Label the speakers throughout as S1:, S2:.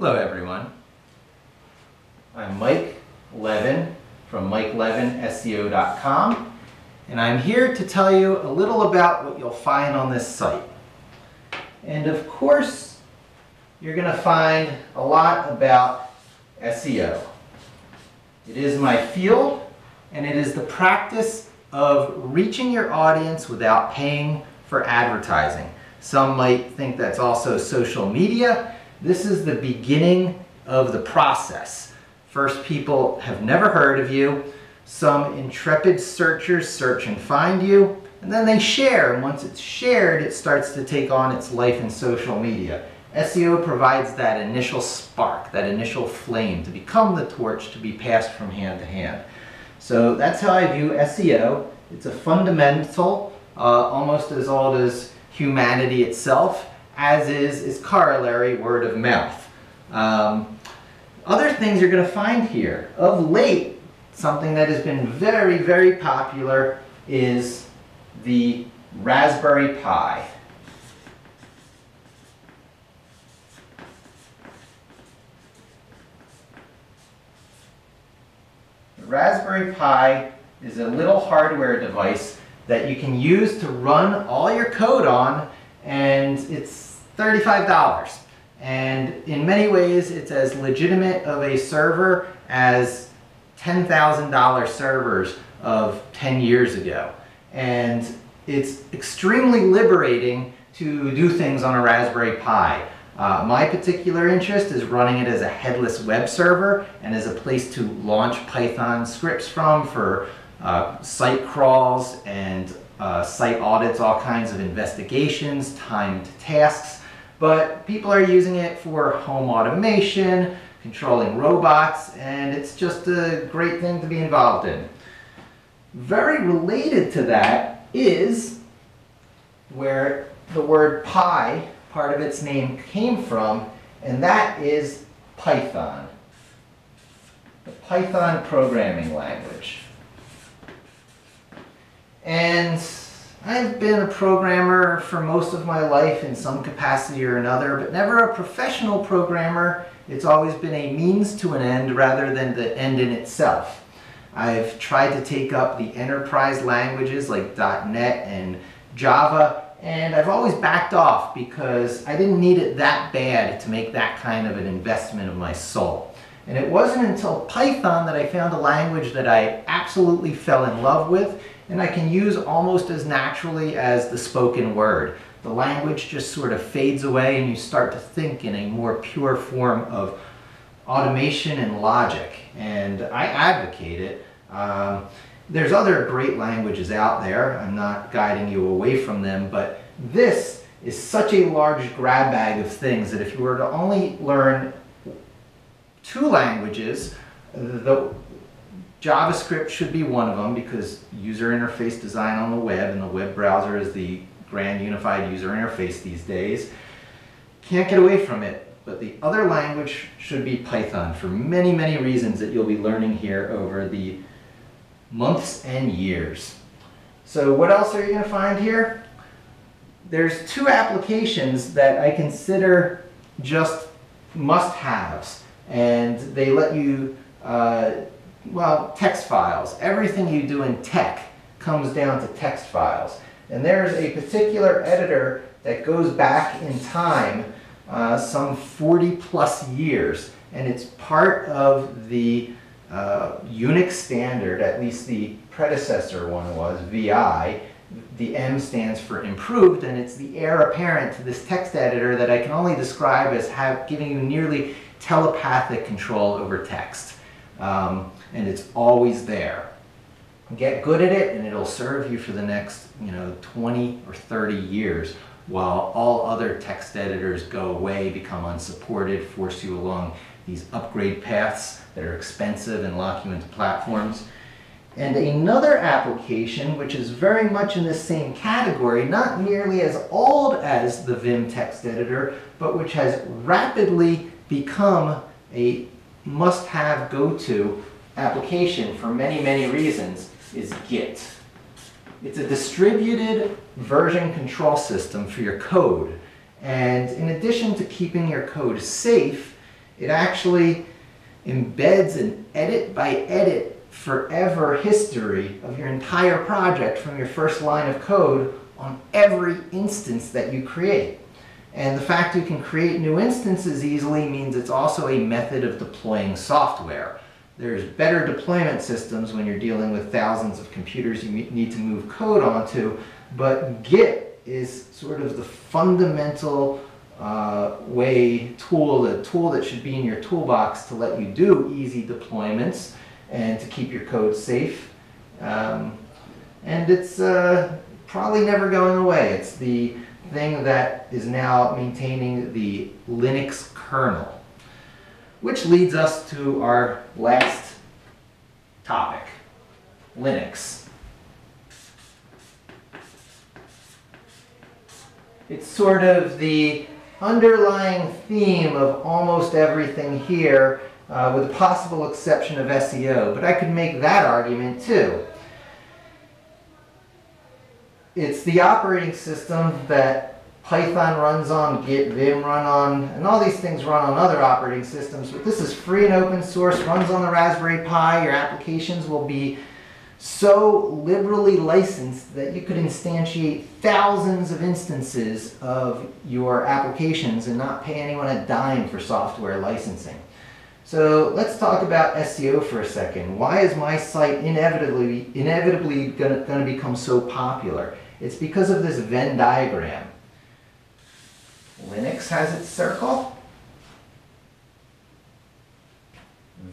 S1: Hello everyone. I'm Mike Levin from MikeLevinSEO.com and I'm here to tell you a little about what you'll find on this site. And of course, you're going to find a lot about SEO. It is my field and it is the practice of reaching your audience without paying for advertising. Some might think that's also social media. This is the beginning of the process. First, people have never heard of you. Some intrepid searchers search and find you, and then they share. And once it's shared, it starts to take on its life in social media. SEO provides that initial spark, that initial flame to become the torch to be passed from hand to hand. So that's how I view SEO. It's a fundamental, uh, almost as old as humanity itself as is its corollary word of mouth. Um, other things you're going to find here. Of late, something that has been very, very popular is the Raspberry Pi. The Raspberry Pi is a little hardware device that you can use to run all your code on and it's $35. And in many ways, it's as legitimate of a server as $10,000 servers of 10 years ago. And it's extremely liberating to do things on a Raspberry Pi. Uh, my particular interest is running it as a headless web server and as a place to launch Python scripts from for uh, site crawls and uh, site audits, all kinds of investigations, timed tasks, but people are using it for home automation, controlling robots, and it's just a great thing to be involved in. Very related to that is where the word pi, part of its name, came from, and that is Python. The Python programming language. And I've been a programmer for most of my life in some capacity or another, but never a professional programmer. It's always been a means to an end rather than the end in itself. I've tried to take up the enterprise languages like .NET and Java, and I've always backed off because I didn't need it that bad to make that kind of an investment of my soul. And it wasn't until Python that I found a language that I absolutely fell in love with and I can use almost as naturally as the spoken word. The language just sort of fades away and you start to think in a more pure form of automation and logic. And I advocate it. Um, there's other great languages out there. I'm not guiding you away from them, but this is such a large grab bag of things that if you were to only learn two languages, the, JavaScript should be one of them because user interface design on the web and the web browser is the grand unified user interface these days. Can't get away from it. But the other language should be Python for many, many reasons that you'll be learning here over the months and years. So what else are you going to find here? There's two applications that I consider just must-haves. And they let you uh, well, text files. Everything you do in tech comes down to text files. And there's a particular editor that goes back in time uh, some 40 plus years. And it's part of the uh, Unix standard, at least the predecessor one was, VI. The M stands for improved, and it's the heir apparent to this text editor that I can only describe as have, giving you nearly telepathic control over text. Um, and it's always there. Get good at it and it'll serve you for the next, you know, 20 or 30 years while all other text editors go away, become unsupported, force you along these upgrade paths that are expensive and lock you into platforms. And another application, which is very much in the same category, not nearly as old as the Vim text editor, but which has rapidly become a must-have go-to application for many, many reasons is Git. It's a distributed version control system for your code. And in addition to keeping your code safe, It actually embeds an edit by edit forever history of your entire project from your first line of code on every instance that you create. And the fact you can create new instances easily means it's also a method of deploying software. There's better deployment systems when you're dealing with thousands of computers you need to move code onto, but Git is sort of the fundamental uh, way tool, the tool that should be in your toolbox to let you do easy deployments and to keep your code safe. Um, and it's uh, probably never going away. It's the thing that is now maintaining the Linux kernel. Which leads us to our last topic, Linux. It's sort of the underlying theme of almost everything here, uh, with the possible exception of SEO. But I could make that argument too. It's the operating system that Python runs on, Git, Vim run on, and all these things run on other operating systems. But this is free and open source, runs on the Raspberry Pi. Your applications will be so liberally licensed that you could instantiate thousands of instances of your applications and not pay anyone a dime for software licensing. So let's talk about SEO for a second. Why is my site inevitably, inevitably going to become so popular? It's because of this Venn diagram. Linux has its circle.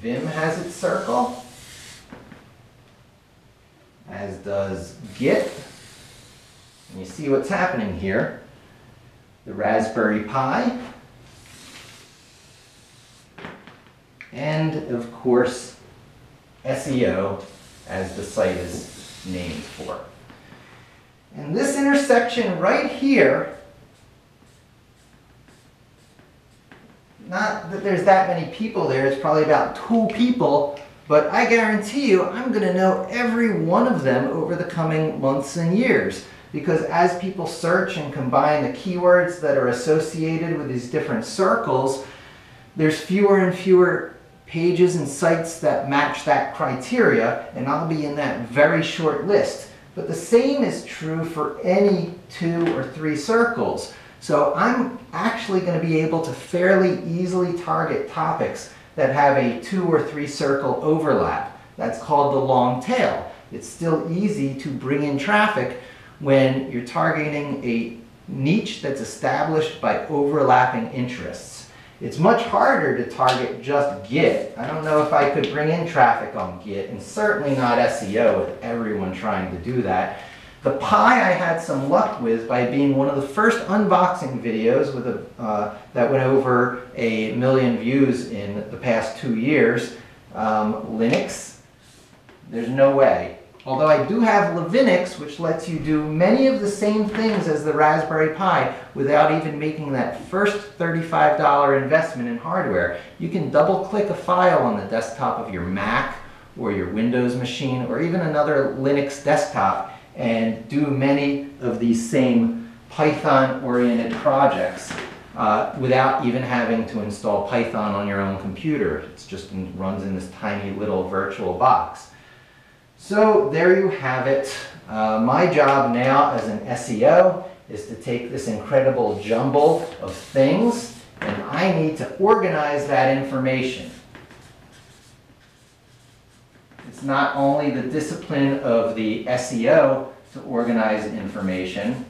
S1: Vim has its circle as does Git. And you see what's happening here. The Raspberry Pi. And of course, SEO as the site is named for. And this intersection right here, not that there's that many people there, it's probably about two people but I guarantee you, I'm going to know every one of them over the coming months and years. Because as people search and combine the keywords that are associated with these different circles, there's fewer and fewer pages and sites that match that criteria, and I'll be in that very short list. But the same is true for any two or three circles. So I'm actually going to be able to fairly easily target topics that have a two or three circle overlap. That's called the long tail. It's still easy to bring in traffic when you're targeting a niche that's established by overlapping interests. It's much harder to target just Git. I don't know if I could bring in traffic on Git, and certainly not SEO with everyone trying to do that. The Pi I had some luck with by being one of the first unboxing videos with a, uh, that went over a million views in the past two years. Um, Linux, there's no way. Although I do have Levinux, which lets you do many of the same things as the Raspberry Pi without even making that first $35 investment in hardware. You can double click a file on the desktop of your Mac or your Windows machine or even another Linux desktop and do many of these same Python-oriented projects uh, without even having to install Python on your own computer. It just runs in this tiny little virtual box. So there you have it. Uh, my job now as an SEO is to take this incredible jumble of things and I need to organize that information. It's not only the discipline of the SEO to organize information,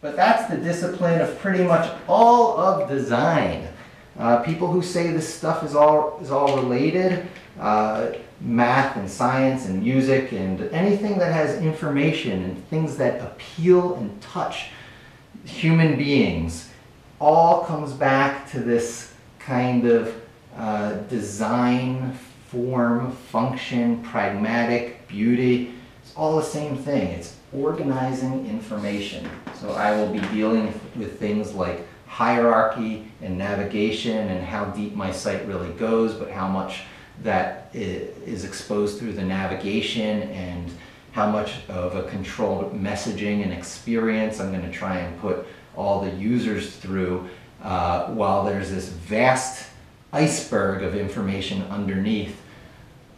S1: but that's the discipline of pretty much all of design. Uh, people who say this stuff is all, is all related, uh, math and science and music and anything that has information and things that appeal and touch human beings, all comes back to this kind of uh, design, form, function, pragmatic, beauty. It's all the same thing. It's organizing information. So I will be dealing with things like hierarchy and navigation and how deep my site really goes, but how much that is exposed through the navigation and how much of a controlled messaging and experience I'm going to try and put all the users through uh, while there's this vast iceberg of information underneath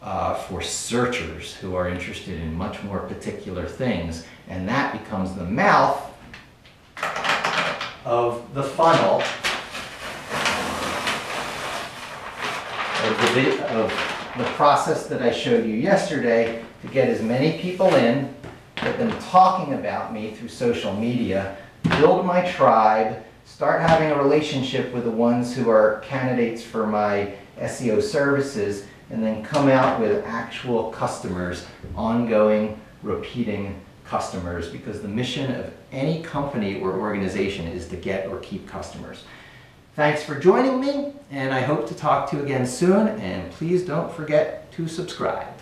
S1: uh, for searchers who are interested in much more particular things. And that becomes the mouth of the funnel of the, of the process that I showed you yesterday to get as many people in, get them talking about me through social media, build my tribe, start having a relationship with the ones who are candidates for my SEO services, and then come out with actual customers, ongoing, repeating customers, because the mission of any company or organization is to get or keep customers. Thanks for joining me, and I hope to talk to you again soon, and please don't forget to subscribe.